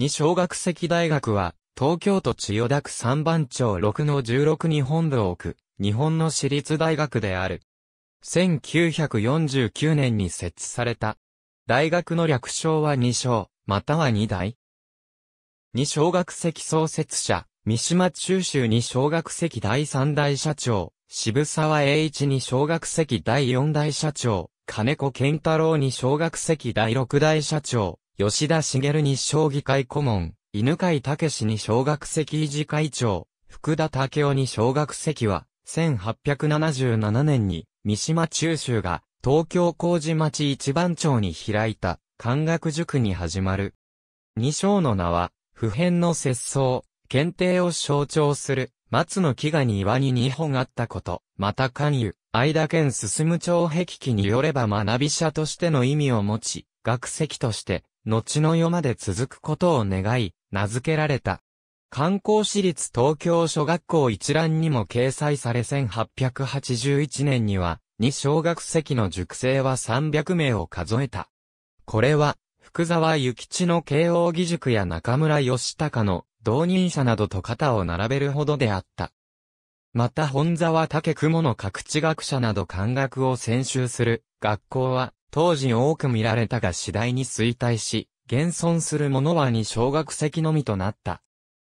二小学籍大学は、東京都千代田区三番町6の16に本部を置く、日本の私立大学である。1949年に設置された。大学の略称は二小、または二大。二小学籍創設者、三島中州二小学籍第三代社長、渋沢栄一二小学籍第四代社長、金子健太郎二小学籍第六代社長、吉田茂日小議会顧問、犬飼武史二小学籍理事会長、福田武雄二小学籍は、1877年に、三島中州が、東京麹町一番町に開いた、漢学塾に始まる。二章の名は、普遍の節操、検定を象徴する、松の木が庭に二本あったこと、また関羽、間県進む町壁記によれば学び者としての意味を持ち、学籍として、後の世まで続くことを願い、名付けられた。観光私立東京小学校一覧にも掲載され1881年には、2小学籍の塾生は300名を数えた。これは、福沢諭吉の慶応義塾や中村義隆の同人者などと肩を並べるほどであった。また本沢武雲の各地学者など漢学を専修する学校は当時多く見られたが次第に衰退し、現存するものは二小学籍のみとなった。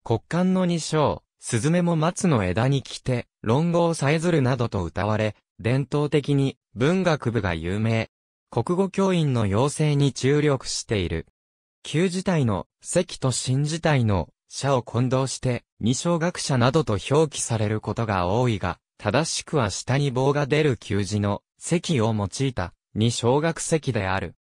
国間の二小、スズメも松の枝に来て、論語をさえずるなどと歌われ、伝統的に文学部が有名。国語教員の養成に注力している。旧字体の関と新字体の社を混同して二小学者などと表記されることが多いが、正しくは下に棒が出る旧字の関を用いた二小学籍である。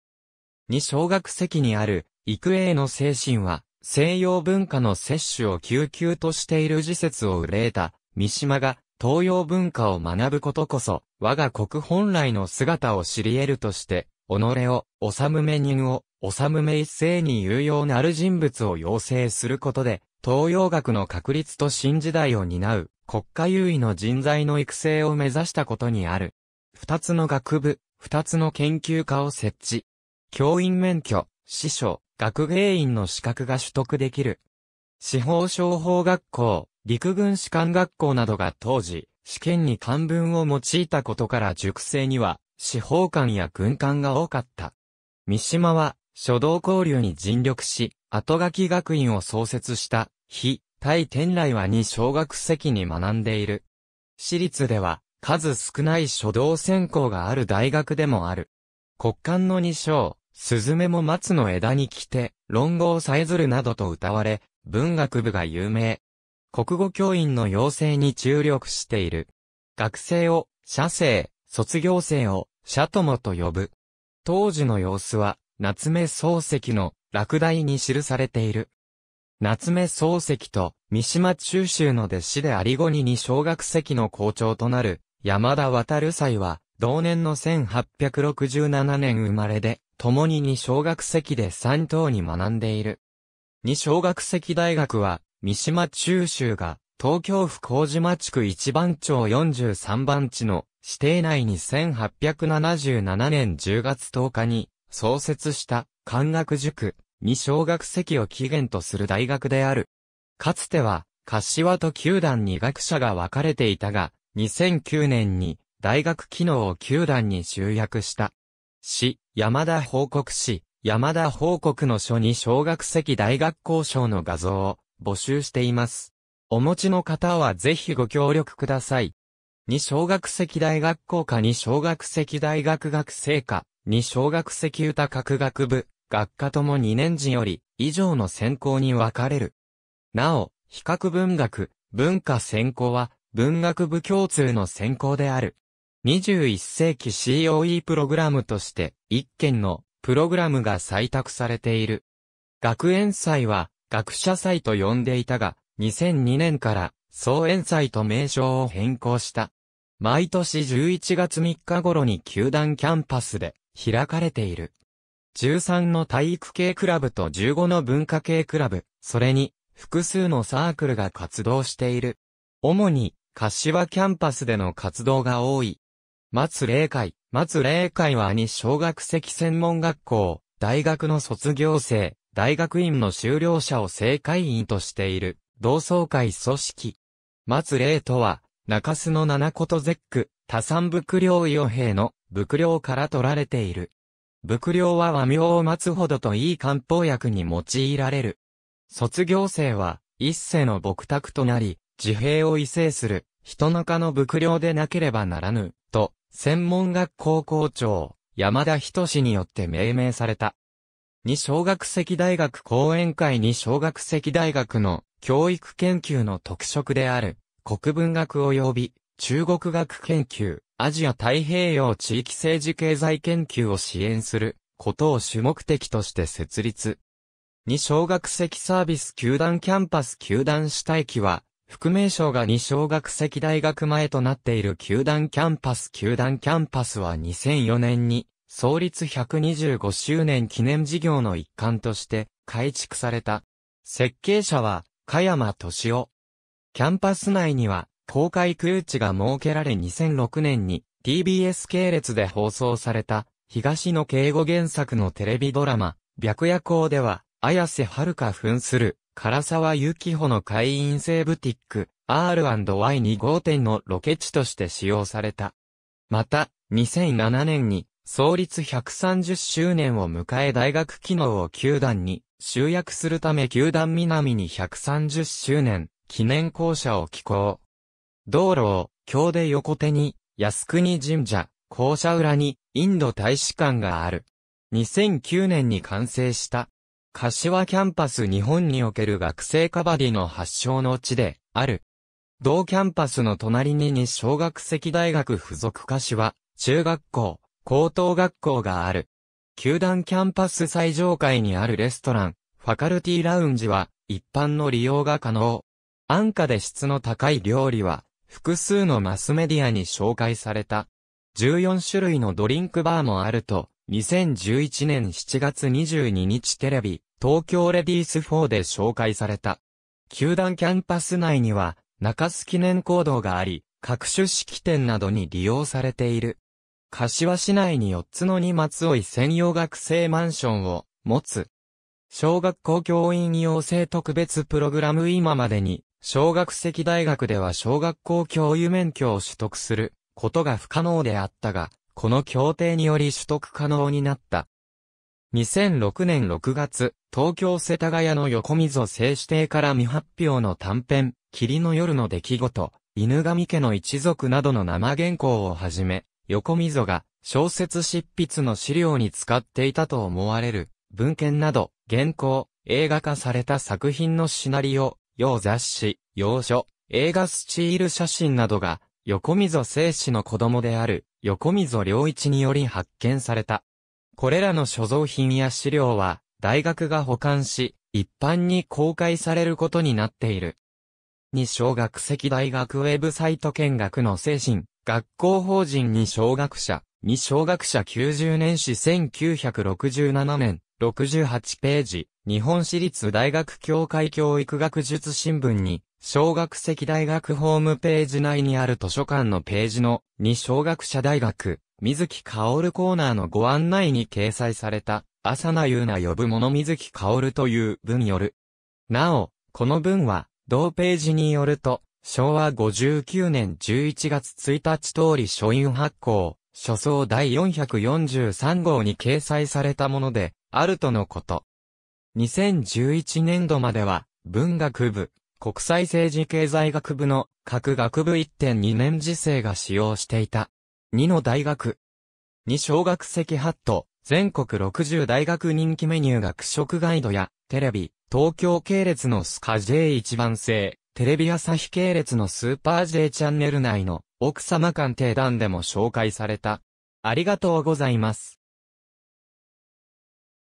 二小学籍にある育英の精神は西洋文化の摂取を救急としている時節を憂えた三島が東洋文化を学ぶことこそ、我が国本来の姿を知り得るとして、己を、治む目人を、治む目一世に有用なる人物を養成することで、東洋学の確立と新時代を担う、国家優位の人材の育成を目指したことにある。二つの学部、二つの研究科を設置。教員免許、師匠、学芸員の資格が取得できる。司法商法学校、陸軍士官学校などが当時、試験に漢文を用いたことから塾生には、司法官や軍官が多かった。三島は、書道交流に尽力し、後書き学院を創設した、非、対天来はに小学籍に学んでいる。私立では、数少ない書道専攻がある大学でもある。国間の二章、スズメも松の枝に来て、論語をさえずるなどと歌われ、文学部が有名。国語教員の養成に注力している。学生を、社生、卒業生を、社友と呼ぶ。当時の様子は、夏目漱石の落第に記されている。夏目漱石と三島中州の弟子であり後にに小学籍の校長となる山田渡祭は同年の1867年生まれで共に二小学籍で三等に学んでいる。二小学籍大学は三島中州が東京府麹町区一番町43番地の指定内に1877年10月10日に創設した漢学塾二小学籍を起源とする大学である。かつては柏と九段に学者が分かれていたが、2009年に大学機能を九段に集約した。市、山田報告市、山田報告の書に小学籍大学校章の画像を募集しています。お持ちの方はぜひご協力ください。2小学籍大学校科2小学籍大学学生科、2小学籍歌学学部、学科とも2年時より以上の専攻に分かれる。なお、比較文学、文化専攻は文学部共通の専攻である。21世紀 COE プログラムとして1件のプログラムが採択されている。学園祭は学者祭と呼んでいたが、2002年から総園祭と名称を変更した。毎年11月3日頃に球団キャンパスで開かれている。13の体育系クラブと15の文化系クラブ、それに複数のサークルが活動している。主に柏キャンパスでの活動が多い。松霊会、松霊会は2小学籍専門学校、大学の卒業生、大学院の修了者を正会員としている、同窓会組織。松霊とは、中洲の七こと絶句、多産仏領与兵の仏領から取られている。仏領は和名を待つほどといい漢方薬に用いられる。卒業生は、一世の牧卓となり、自閉を異性する、人中の仏領でなければならぬ、と、専門学校校長、山田仁によって命名された。二小学籍大学講演会に小学籍大学の教育研究の特色である国文学及び中国学研究、アジア太平洋地域政治経済研究を支援することを主目的として設立。二松学舎サービス九段キャンパス九段下駅は、副名称が二松学舎大学前となっている九段キャンパス九段キャンパスは2004年に創立125周年記念事業の一環として改築された。設計者は、香山壽夫。キャンパス内には、公開空地が設けられ2006年に TBS 系列で放送された、東野圭吾原作のテレビドラマ、白夜行では、綾瀬はるか扮する、唐沢雪穂の会員制ブティック、R&Y2 号店のロケ地として使用された。また、2007年に、創立130周年を迎え大学機能を球団に集約するため球団南に130周年記念校舎を寄港。道路を京で横手に靖国神社、校舎裏にインド大使館がある。2009年に完成した柏キャンパス日本における学生カバディの発祥の地である。同キャンパスの隣に二松學舍大学附属柏中学校高等学校がある。九段キャンパス最上階にあるレストラン、ファカルティラウンジは、一般の利用が可能。安価で質の高い料理は、複数のマスメディアに紹介された。14種類のドリンクバーもあると、2011年7月22日テレビ東京レディース4で紹介された。球団キャンパス内には、中洲記念講堂があり、各種式典などに利用されている。柏市内に4つの荷物追い専用学生マンションを持つ。小学校教員養成特別プログラム今までに、小学籍大学では小学校教諭免許を取得することが不可能であったが、この協定により取得可能になった。2006年6月、東京世田谷の横溝静指定から未発表の短編、霧の夜の出来事、犬神家の一族などの生原稿をはじめ、横溝が小説執筆の資料に使っていたと思われる文献など原稿、映画化された作品のシナリオ、要雑誌、要書、映画スチール写真などが横溝正史の子供である横溝良一により発見された。これらの所蔵品や資料は大学が保管し、一般に公開されることになっている。二小学籍大学ウェブサイト見学の精神、学校法人に小学者、未小学者90年史1967年、68ページ、日本私立大学協会教育学術新聞に、小学籍大学ホームページ内にある図書館のページの、二小学者大学、水木薫コーナーのご案内に掲載された、朝名優な呼ぶ者水木薫という文による。なお、この文は、同ページによると、昭和59年11月1日通り書院発行、書相第443号に掲載されたもので、あるとのこと。2011年度までは、文学部、国際政治経済学部の各学部1.2年次生が使用していた。2の大学。2小学席ハット、全国60大学人気メニュー学食ガイドや、テレビ、東京系列のスカ J1 番製、テレビ朝日系列のスーパー J チャンネル内の奥様鑑定団でも紹介された。ありがとうございます。